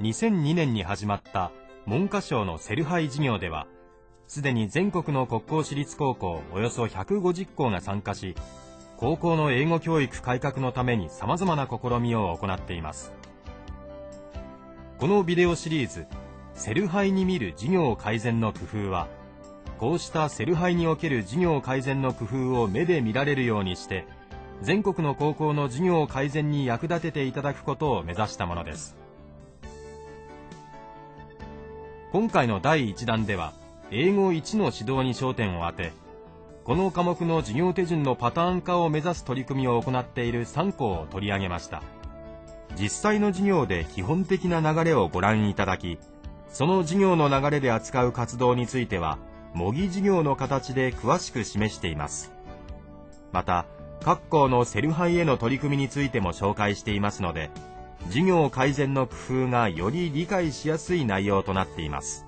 2002年に始まった文科省の SELHi 事業では、すでに全国の国公私立高校およそ150校が参加し、高校の英語教育改革のために様々な試みを行っています。このビデオシリーズ、 SELHi に見る授業改善の工夫は、こうした SELHi における授業改善の工夫を目で見られるようにして、全国の高校の授業改善に役立てていただくことを目指したものです。今回の第1弾では、英語1の指導に焦点を当て、この科目の授業手順のパターン化を目指す取り組みを行っている3校を取り上げました。実際の授業で基本的な流れをご覧いただき、その授業の流れで扱う活動については、模擬授業の形で詳しく示しています。また、各校のセルハイへの取り組みについても紹介していますので、事業改善の工夫がより理解しやすい内容となっています。